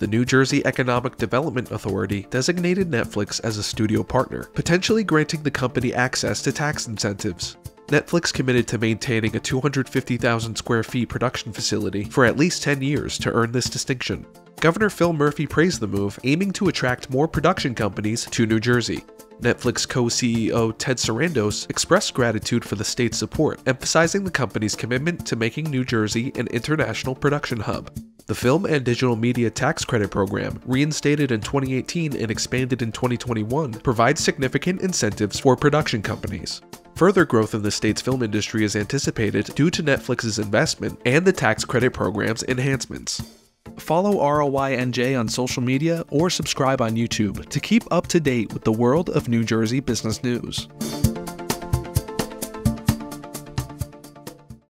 the New Jersey Economic Development Authority designated Netflix as a studio partner, potentially granting the company access to tax incentives. Netflix committed to maintaining a 250,000 square feet production facility for at least 10 years to earn this distinction. Governor Phil Murphy praised the move, aiming to attract more production companies to New Jersey. Netflix co CEO Ted Sarandos expressed gratitude for the state's support, emphasizing the company's commitment to making New Jersey an international production hub. The Film and Digital Media Tax Credit Program, reinstated in 2018 and expanded in 2021, provides significant incentives for production companies. Further growth in the state's film industry is anticipated due to Netflix's investment and the tax credit program's enhancements. Follow ROI-NJ on social media or subscribe on YouTube to keep up to date with the world of New Jersey business news.